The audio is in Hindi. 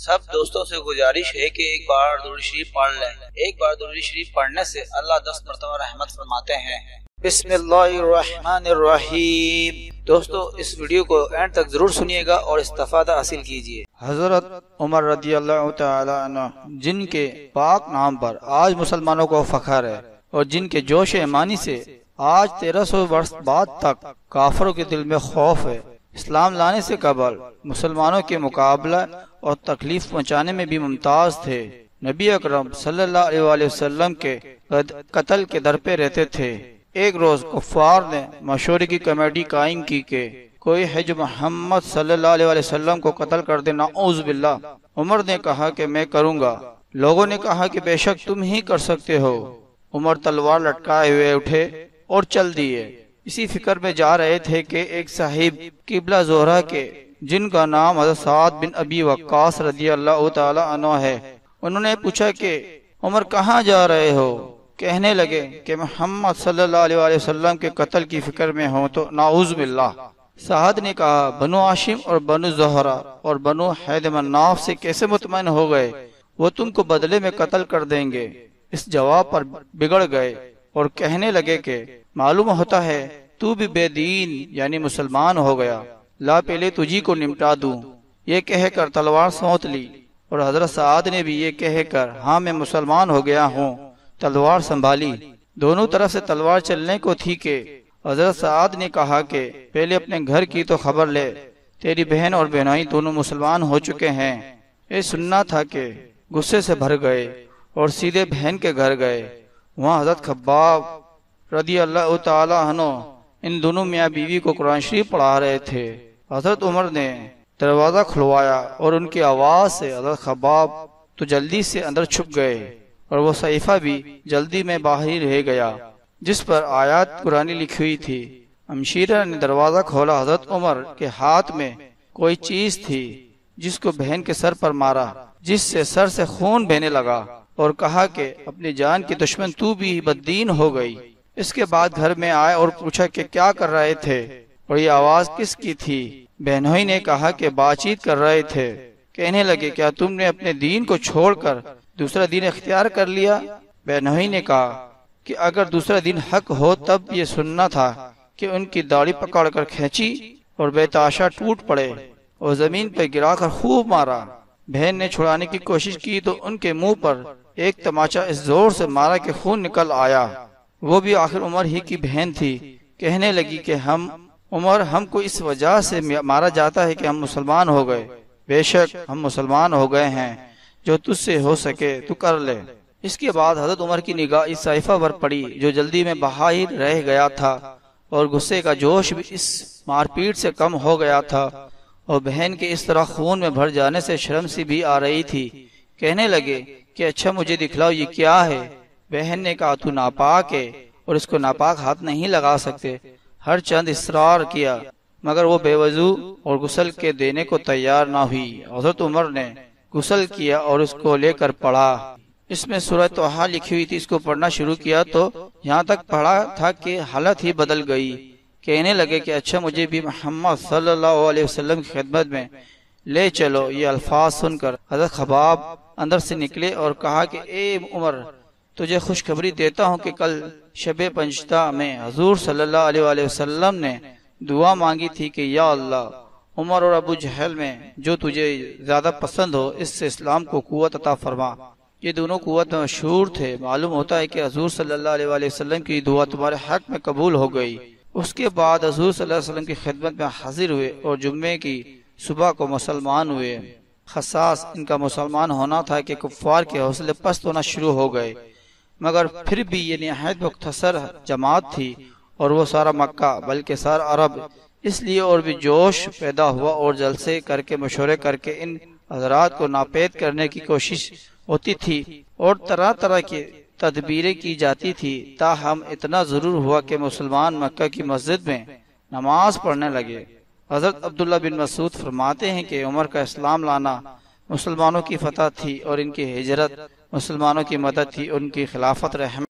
सब दोस्तों से गुजारिश है कि एक बार दुरूद शरीफ पढ़ लें। एक बार दुरूद शरीफ पढ़ने से अल्लाह दस मरतबा रहमत फरमाते हैं। बिस्मिल्लाहिर्रहमानिर्रहीम। दोस्तों, इस वीडियो को एंड तक ज़रूर सुनिएगा और इस्तेफादा हासिल कीजिए। हज़रत उमर रदी अल्लाह जिनके पाक नाम पर आज मुसलमानों को फखर है और जिनके जोश ईमानी से आज तेरह सौ वर्ष बाद तक काफरों के दिल में खौफ है इस्लाम लाने से कबल मुसलमानों के मुकाबला और तकलीफ़ पहुँचाने में भी मुमताज़ थे। नबी अकरम सल्लल्लाहु अलैहि वसल्लम के कत्ल के दर पे रहते थे। एक रोज कुफार ने मशहूरी की कमेटी कायम की के कोई है जो मोहम्मद सल्लल्लाहु अलैहि वसल्लम को कत्ल कर दे नाउज बिल्ला उमर ने कहा कि मैं करूँगा। लोगों ने कहा कि बेशक तुम ही कर सकते हो। उमर तलवार लटकाए हुए उठे और चल दिए। इसी फ़िक्र में जा रहे थे कि एक साहिब किबला जोहरा के, जिनका नाम हज़रत बिन अबी वक्कास रदी अल्लाह है, उन्होंने पूछा कि, उमर कहाँ जा रहे हो? कहने लगे कि मोहम्मद सल्लल्लाहु अलैहि वसल्लम के कत्ल की फ़िक्र में हो तो नाउज बिल्ला साहद ने कहा, बनु आशिम और बनु जहरा और बनो हैदमन्नाफ से कैसे मुतमन हो गए? वो तुमको बदले में कत्ल कर देंगे। इस जवाब पर बिगड़ गए। और कहने लगे कि, मालूम होता है, तू भी बेदीन, यानी मुसलमान हो गया। ला पहले तुझी को निपटा दूँ। ये कहकर तलवार सौत ली और हज़रत साद ने भी ये कहकर हाँ मैं मुसलमान हो गया हूँ। तलवार संभाली। दोनों तरफ़ से तलवार चलने को थी के हज़रत साद ने कहा कि, पहले अपने घर की तो खबर ले। तेरी बहन और बहनाई दोनों मुसलमान हो चुके हैं। ये सुनना था कि गुस्से से भर गए और सीधे बहन के घर गए। वहाँ हज़रत खब्बाब रदी अल्लाह तनो इन दोनों मियाँ बीवी को कुरान शरीफ पढ़ा रहे थे। हज़रत उमर ने दरवाज़ा खुलवाया और उनकी आवाज़ से हज़रत खब्बाब तो जल्दी से अंदर छुप गए और वो सईफा भी जल्दी में बाहर रह गया, जिस पर आयात पुरानी लिखी हुई थी। अमशीरा ने दरवाज़ा खोला, हज़रत उमर के हाथ में कोई चीज़ थी जिसको बहन के सर पर मारा, जिससे सर से खून बहने लगा। और कहा कि, अपनी जान की दुश्मन तू भी बददीन हो गई। इसके बाद घर में आए और पूछा कि क्या कर रहे थे? और ये आवाज़ किसकी थी? बहनोई ने कहा कि, बातचीत कर रहे थे। कहने लगे, क्या तुमने अपने दीन को छोड़कर दूसरा दिन अख्तियार कर लिया? बेनही ने कहा कि, अगर दूसरा दिन हक हो, तब ये सुनना था कि उनकी दाढ़ी पकड़कर खींची और बेताशा टूट पड़े और ज़मीन पर गिराकर खूब मारा। बहन ने छुड़ाने की कोशिश की तो उनके मुँह पर एक तमाचा इस ज़ोर से मारा कि खून निकल आया। वो भी आखिर उमर ही की बहन थी। कहने लगी कि हम, उमर हमको इस वजह से मारा जाता है कि हम मुसलमान हो गए। बेशक हम मुसलमान हो गए हैं। जो तुझसे हो सके तू कर ले। इसके बाद हज़रत उमर की निगाह इस साइफा पर पड़ी, जो जल्दी में बाहर रह गया था और गुस्से का जोश भी इस मारपीट से कम हो गया था और बहन के इस तरह खून में भर जाने से शर्म सी भी आ रही थी। कहने लगे कि अच्छा मुझे दिखलाओ, ये क्या है? बहन ने कहा तू नापाक है और इसको नापाक हाथ नहीं लगा सकते। हर चंद इसरार किया, मगर वो बेवजू और गुसल के देने को तैयार ना हुई। हज़रत उमर ने गुसल किया और उसको लेकर पढ़ा। इसमें सूरत तोहा लिखी हुई थी, इसको पढ़ना शुरू किया तो यहाँ तक पढ़ा था कि हालत ही बदल गई। कहने लगे कि अच्छा मुझे भी मोहम्मद सल्लल्लाहु अलैहि वसल्लम की खिदमत में ले चलो, ये अल्फाज सुनकर हज़रत खबाब अंदर से निकले और कहा कि, ए उमर, तुझे खुशखबरी देता हूँ कि कल शब पंचता में हजूर सल्लल्लाहु अलैहि वसल्लम ने दुआ मांगी थी कि, या अल्लाह, उमर और अबू जहल में जो तुझे ज़्यादा पसंद हो, इससे इस्लाम को कुत अता फरमा। ये दोनों कुत मशहूर थे। मालूम होता है कि हजूर अलैहि की दुआ तुम्हारे हक में कबूल हो गई। उसके बाद हजूर वसल्लम की खिदमत में हाजिर हुए और जुम्मे की सुबह को मुसलमान हुए। खसास इनका मुसलमान होना था कि कुफार के हौसले पस्त होना शुरू हो गए। मगर फिर भी ये नहायत मुख्तसर जमात थी और वो सारा मक्का, बल्कि सारा अरब, इसलिए और भी जोश पैदा हुआ और जलसे करके, मशोरे करके इन हजरात को नापेद करने की कोशिश होती थी और तरह तरह की तदबीरें की जाती थी। ताहम इतना ज़रूर हुआ कि मुसलमान मक्का की मस्जिद में नमाज़ पढ़ने लगे। हज़रत अब्दुल्ला बिन मसूद फरमाते हैं कि उमर का इस्लाम लाना मुसलमानों की फतह थी और इनकी हिजरत मुसलमानों की मदद थी, उनकी खिलाफत रहम